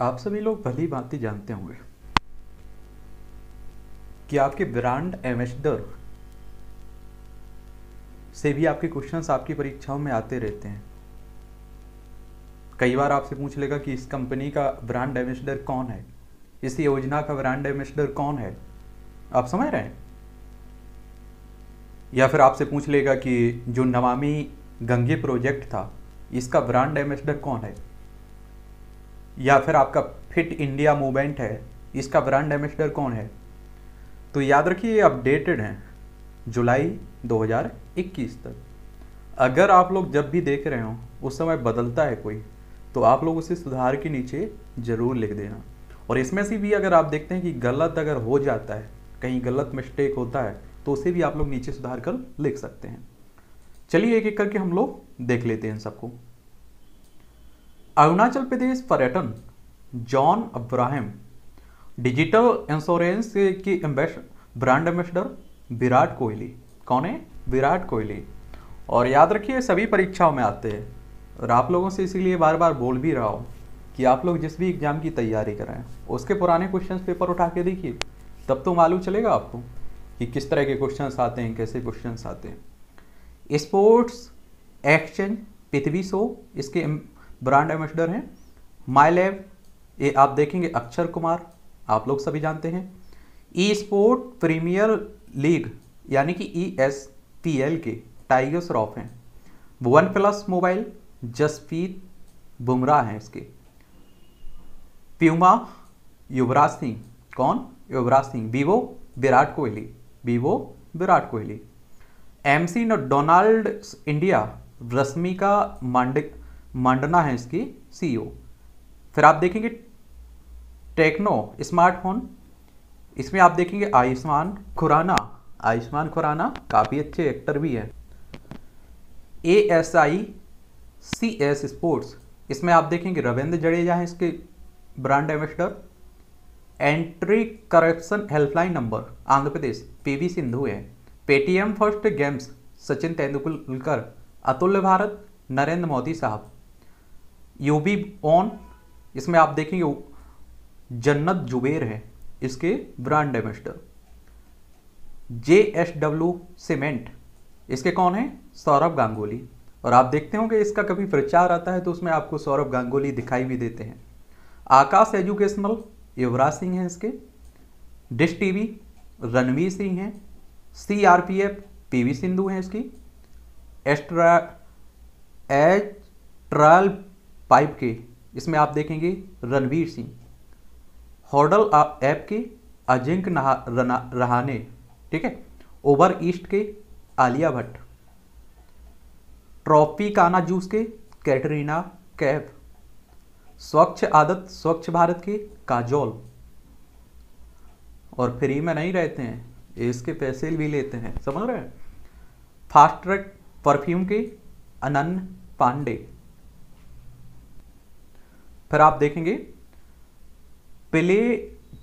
आप सभी लोग भली भांति जानते होंगे कि आपके ब्रांड एम्बेसडर से भी आपके क्वेश्चंस आपकी परीक्षाओं में आते रहते हैं। कई बार आपसे पूछ लेगा कि इस कंपनी का ब्रांड एम्बेसडर कौन है? इस योजना का ब्रांड एम्बेसडर कौन है? आप समझ रहे हैं? या फिर आपसे पूछ लेगा कि जो नमामि गंगे प्रोजेक्ट था, इसका ब्रांड एम्बेसडर कौन है? या फिर आपका फिट इंडिया मूवमेंट है, इसका ब्रांड एम्बेसडर कौन है? तो याद रखिए अपडेटेड हैं, जुलाई 2021 तक। अगर आप लोग जब भी देख रहे हो, उस समय बदलता है कोई तो आप लोग उसे सुधार के नीचे ज़रूर लिख देना। और इसमें से भी अगर आप देखते हैं कि गलत अगर हो जाता है, कहीं गलत मिस्टेक होता है तो उसे भी आप लोग नीचे सुधार कर लिख सकते हैं। चलिए एक एक करके हम लोग देख लेते हैं इन सबको। अरुणाचल प्रदेश पर्यटन, जॉन अब्राहम, डिजिटल इंश्योरेंस की ब्रांड एम्बेसडर विराट कोहली। कौन है? विराट कोहली। और याद रखिए, सभी परीक्षाओं में आते हैं। और आप लोगों से इसीलिए बार बार बोल भी रहा हूँ कि आप लोग जिस भी एग्ज़ाम की तैयारी कर उसके पुराने क्वेश्चन पेपर उठा के देखिए। तब तो मालूम चलेगा आपको कि किस तरह के क्वेश्चन आते हैं, कैसे क्वेश्चन आते हैं। स्पोर्ट्स, एक्सचेंज, पृथ्वी शो, इसके ब्रांड एम्बेसडर हैं। माई लैब ये आप देखेंगे अक्षर कुमार, आप लोग सभी जानते हैं। ई स्पोर्ट प्रीमियर लीग, यानी कि ई एस पी एल के टाइगर श्रॉफ हैं। One plus mobile, Jasprit Bumrah हैं इसके। प्यूमा, युवराज सिंह, कौन? Yuvraj Singh. Vivo, Virat Kohli. Vivo, Virat Kohli. M C Donald, India, Rashmika मांड मांडना है इसकी सीईओ फिर आप देखेंगे टेक्नो, स्मार्टफ़ोन, इसमें आप देखेंगे आयुष्मान खुराना। आयुष्मान खुराना काफ़ी अच्छे एक्टर भी हैं। A S I C S sports इसमें आप देखेंगे रविंद्र जडेजा है इसके brand ambassador. Anti corruption helpline number, Andhra Pradesh P V Sindhu है। Paytm first games, Sachin Tendulkar, Atulya Bharat, Narendra Modi साहब। यूबी ऑन इसमें आप देखेंगे जन्नत जुबेर है, इसके brand ambassador J S W cement इसके कौन है? सौरभ गांगुली। और आप देखते होंगे इसका कभी प्रचार आता है तो उसमें आपको सौरभ गांगुली दिखाई भी देते हैं। आकाश एजुकेशनल, युवराज सिंह हैं इसके। डिश टीवी, रणवीर सिंह हैं। C R P F P V Sindhu हैं इसकी। एस्ट्रा एच ट्रायल पाइप के, इसमें आप देखेंगे रणवीर सिंह। हॉडल ऐप के अजिंक रहाने ठीक है? ओवर ईस्ट के आलिया भट्ट। ट्रॉफी काना जूस के कैटरीना कैफ। स्वच्छ आदत, स्वच्छ भारत के काजोल। और फ्री में नहीं रहते हैं, इसके पैसे भी लेते हैं, समझ रहे हैं? फास्ट ट्रैक परफ्यूम के अनन्य पांडे। फिर आप देखेंगे, प्ले,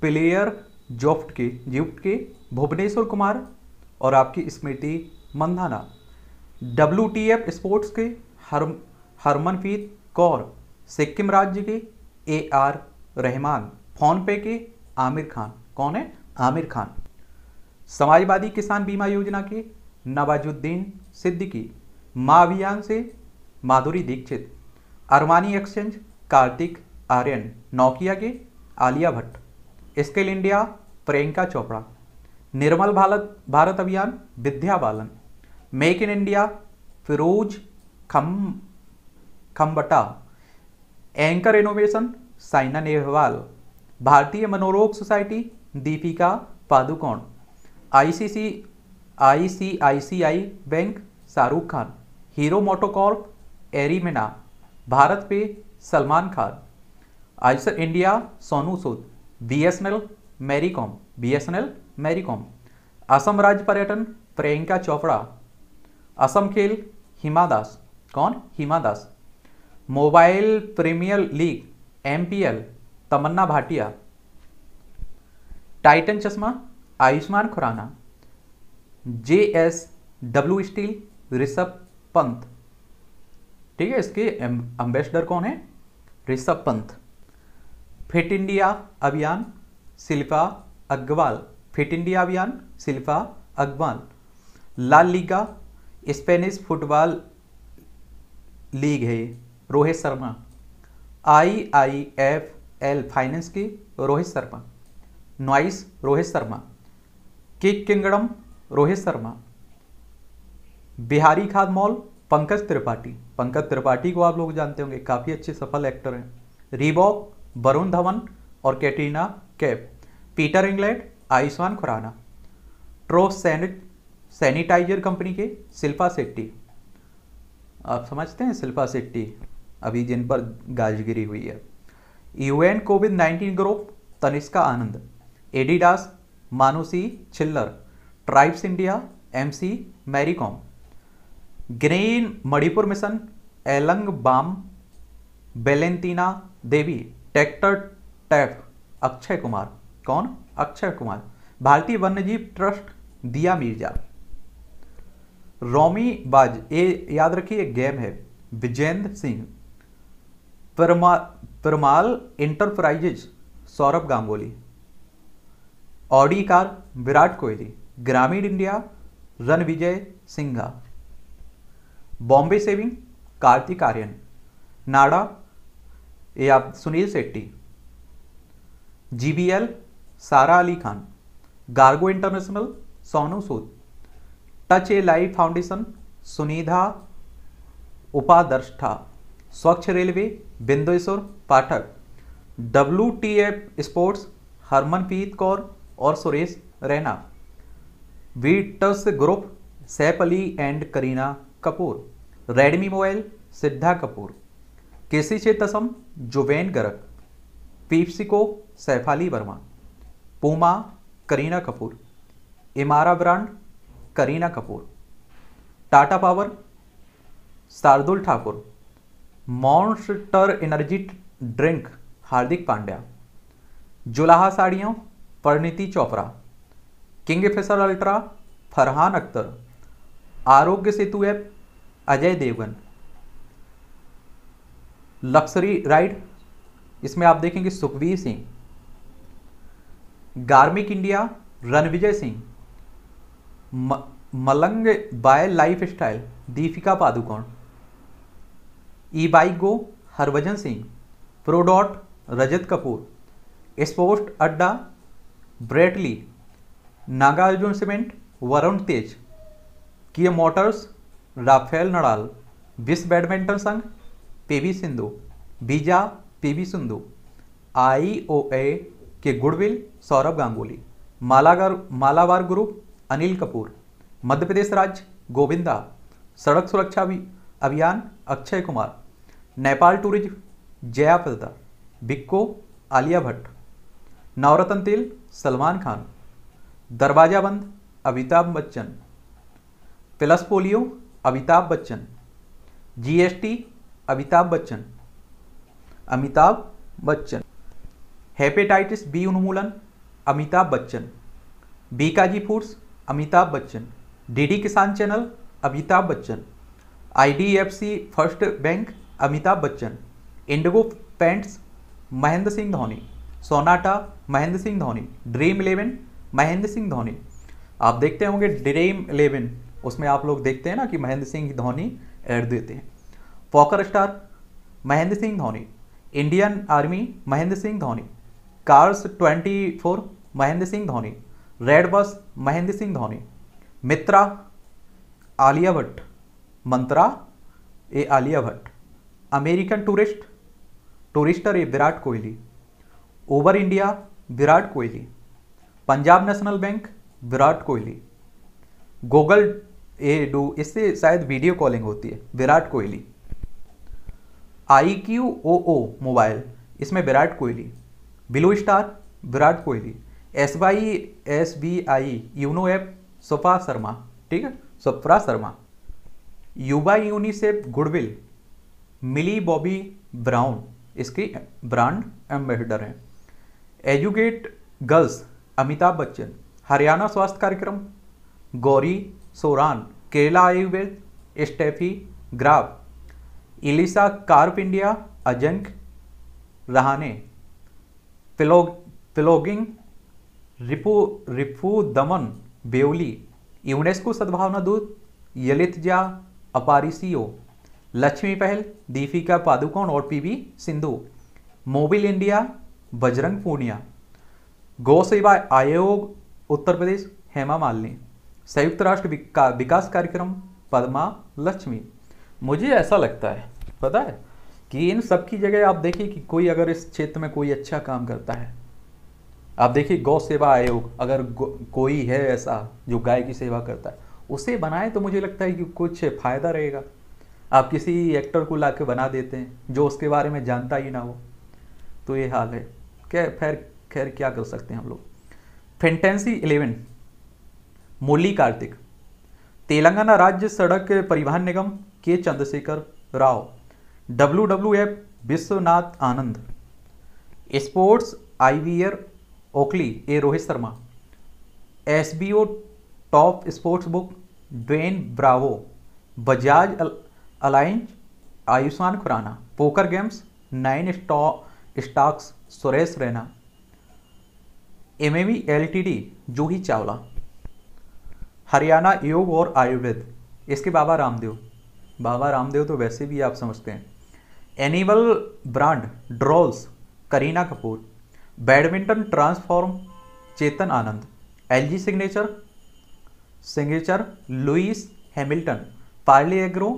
प्लेयर जोफ्ट के जिफ्ट के, भुवनेश्वर कुमार और आपकी Smriti Mandhana. W T F sports के हर हरमनप्रीत कौर, सिक्किम राज्य के ए आर रहमान। फ़ोन पे के, आमिर खान। कौन है? आमिर खान। समाजवादी किसान बीमा योजना के, नवाजुद्दीन सिद्दीकी। माँ अभियान से, Madhuri Dixit. Armani exchange Kartik, Aaryan, Nokia के Alia Bhatt. Skill India, Priyanka Chopra. निर्मल भारत भारत अभियान, Vidya Balan. Make in India, Firoz खम खम्बटा एंकर इनोवेशन, साइना नेहवाल। भारतीय मनोरोग society, Deepika Padukone. ICC, ICICI bank, Shahrukh Khan. Hero MotoCorp एरीमेना। BharatPe Salman Khan, Eicher India, Sonu Sood, BSNL Mary Kom BSNL Mary Kom Assam राज्य पर्यटन, प्रियंका चोपड़ा, असम खेल, हिमा दास, कौन? Hima Das, mobile premier league, MPL, Tamannaah Bhatia, Titan चश्मा, Ayushmann Khurrana J S W steel, Rishabh Pant. ठीक है, इसके ambassador कौन है? ऋषभ पंत। फिट इंडिया अभियान, शिल्पा अग्रवाल। फिट इंडिया अभियान, Shilpa Agarwal. La Liga, Spanish football league है, Rohit Sharma. I I F L finance की, Rohit Sharma. Noise, Rohit Sharma. Kick kingdom, Rohit Sharma. Bihari खाद मॉल पंकज त्रिपाठी। पंकज त्रिपाठी को आप लोग जानते होंगे, काफ़ी अच्छे सफल एक्टर हैं। रीबॉक वरुण धवन और Katrina Kaif Peter England Ayushmann Khurrana ट्रो सैनिट सैनिटाइजर कंपनी के शिल्पा शेट्टी आप समझते हैं शिल्पा शेट्टी अभी जिन पर गाजगिरी हुई है। UN covid nineteen group Tanishka Anand. Adidas Manushi Chhillar. Tribes India MC Mary Kom green Manipur mission, along balm, बेलेंतीना Devi tractor TAFE Akshay Kumar. कौन? अक्षय कुमार। भारतीय वन्यजीव ट्रस्ट, दिया मिर्ज़ा। रोमी बाज, ये याद रखिए गेम है। विजेंद्र सिंह। परमा, Parmal enterprises Saurav Ganguly. Audi car, Virat Kohli. ग्रामीण India, Rannvijay Singha. Bombay shaving Kartik Aaryan, NADA, ये आप Suniel Shetty GBL Sara Ali Khan, गार्गो international, Sonu Sood, touch a life foundation, Sunidha उपादर्ष्ठा स्वच्छ railway Bindeshwar Pathak W T F sports, Harmanpreet Kaur और Suresh Raina, वीटस group, Saif Ali and Kareena Kapoor, Redmi mobile, Siddha Kapoor, केसी चेतसम Zubeen Garg PepsiCo, Shafali Verma, Puma, Kareena Kapoor, Imara brand, Kareena Kapoor, Tata power, Shardul Thakur, monster energy drink, Hardik Pandya, जुलाहा साड़ियों, Parineeti Chopra, Kingfisher ultra, Farhan Akhtar, Aarogya Setu app Ajay Devgn. Luxury ride इसमें आप देखेंगे सुखवीर सिंह गार्मिक India Rannvijay Singh Malang by lifestyle Deepika Padukone e bike go Harbhajan Singh प्रोडॉट Rajat Kapoor sport adda Brett Lee Nagarjuna cement Varun Tej Kia motors Rafael Nadal, विश्व badminton संघ PV Sindhu, बीजा PV Sindhu IOA के goodwill, Saurabh Ganguly, मालागार Malabar group, Anil Kapoor, Madhya Pradesh राज्य, गोविंदा, सड़क सुरक्षा अभियान, Akshay Kumar, Nepal tourism, Jaya Prada बिक्को, आलिया भट्ट, नवरत्न तेल, सलमान खान, दरवाज़ा बंद, Amitabh Bachchan plus polio Amitabh Bachchan. GST Amitabh Bachchan. Amitabh Bachchan. Hepatitis B उन्मूलन, Amitabh Bachchan. Bikaji foods Amitabh Bachchan. DD Kisan channel Amitabh Bachchan. IDFC first bank Amitabh Bachchan. Indigo paints Mahendra Singh Dhoni. Sonata Mahendra Singh Dhoni. Dream eleven Mahendra Singh Dhoni. आप देखते होंगे dream eleven उसमें आप लोग देखते हैं ना कि महेंद्र सिंह धोनी ऐड देते हैं। Poker star Mahendra Singh Dhoni. Indian army Mahendra Singh Dhoni. Cars 24 Mahendra Singh Dhoni. Red bus Mahendra Singh Dhoni. Myntra, Alia Bhatt. Myntra, ए Alia Bhatt. American tourist tourister ए Virat Kohli. Uber India Virat Kohli. Punjab national bank, Virat Kohli. Google ए Duo इससे शायद video calling होती है, Virat Kohli. I Q O O mobile इसमें Virat Kohli. Blue star, Virat Kohli. S Y S B I YONO app सुपा शर्मा, ठीक है? सुप्रा शर्मा। युवा UNICEF, goodwill. Millie Bobby Brown, इसकी ब्रांड एम्बेसडर हैं। Educate girls, Amitabh Bachchan. Haryana स्वास्थ्य कार्यक्रम। गौरी सोरान, केरला आयुर्वेद स्टेफी ग्राफ इलिसा कार्प इंडिया, अजंक रहाने पिलोग पिलोगिंग रिपु रिपु दमन, बेउली, यूनेस्को सद्भावना दूत यलित जा अपारिसियो लक्ष्मी पहल, दीपिका पादुकोण और P V Sindhu, Mobil India, Bajrang Punia, गौ सेवा आयोग, उत्तर प्रदेश, हेमा मालिनी। संयुक्त राष्ट्र विकास कार्यक्रम, पद्मा, लक्ष्मी। मुझे ऐसा लगता है, पता है, कि इन सब की जगह आप देखिए कि कोई अगर इस क्षेत्र में कोई अच्छा काम करता है, आप देखिए गौ सेवा आयोग, अगर कोई है ऐसा जो गाय की सेवा करता है, उसे बनाए तो मुझे लगता है कि कुछ फ़ायदा रहेगा। आप किसी एक्टर को ला के बना देते हैं, जो उसके बारे में जानता ही ना हो तो ये हाल है। क्या खैर खैर, क्या कर सकते हैं हम लोग? फेंटेंसी इलेवन मुरली कार्तिक तेलंगाना राज्य सड़क परिवहन निगम K Chandrashekhar Rao. W W F Vishwanath Anand. Sports eyewear Oakley a Rohit Sharma. S B O top sports book Dwayne Bravo. Bajaj Allianz Ayushmann Khurrana. Poker games nine stacks Suresh Raina. M M L T D Juhi Chawla. Haryana योग और आयुर्वेद। इसके बाबा रामदेव। बाबा रामदेव तो वैसे भी आप समझते हैं। Animal brand ड्रॉल्स, Kareena Kapoor. Badminton transform, Chetan Anand. LG signature signature Lewis Hamilton, Parle Agro,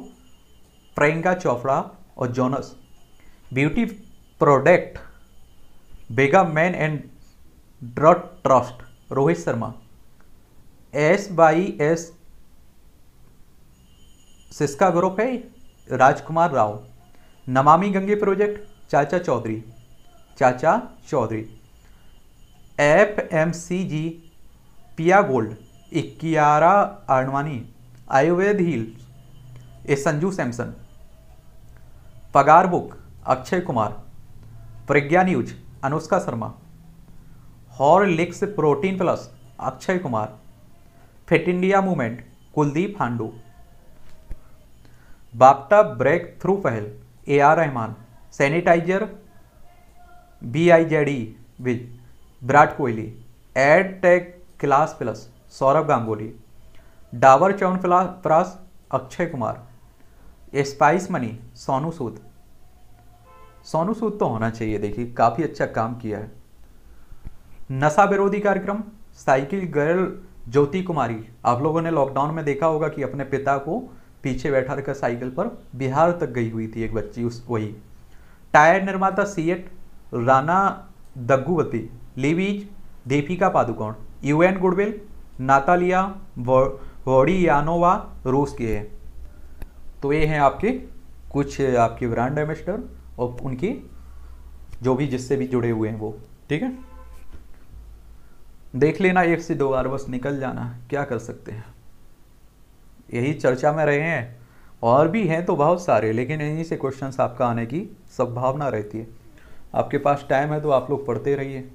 Priyanka Chopra और Jonas. Beauty product, Vega man and drought trust, Rohit Sharma. S by S Syska group है Rajkummar Rao. Namami Gange project, Chacha Chaudhary. Chacha Chaudhary. F M C G पिया gold. Kiara Advani, Ayurveda hills. A Sanju Samson. Pagar book, Akshay Kumar. Pragya news, Anushka Sharma. Horlicks protein plus, Akshay Kumar. Fit India movement, Kuldeep Handoo. बाप्टा break through पहल A R Rahman. Sanitiser B I Z E Vij. Virat Kohli. Ed tech class plus, Saurabh Ganguly. Dabur Chyawanprash, Akshay Kumar. Spice money, Sonu Sood. Sonu Sood तो होना चाहिए, देखिए, काफ़ी अच्छा काम किया है। नशा विरोधी कार्यक्रम, साइकिल गर्ल ज्योति कुमारी, आप लोगों ने लॉकडाउन में देखा होगा कि अपने पिता को पीछे बैठा रखकर साइकिल पर बिहार तक गई हुई थी एक बच्ची, उस, वही। टायर निर्माता CEAT Rana Daggubati, Levi's Deepika Padukone, UN goodwill, Natalia Vodianova रूस के हैं। तो ये हैं आपके कुछ, आपके ब्रांड एम्बेसडर और उनकी जो भी जिससे भी जुड़े हुए हैं वो, ठीक है? देख लेना एक से दो बार, बस निकल जाना। क्या कर सकते हैं? यही चर्चा में रहे हैं। और भी हैं तो बहुत सारे, लेकिन यहीं से क्वेश्चंस आपका आने की संभावना रहती है। आपके पास टाइम है तो आप लोग पढ़ते रहिए।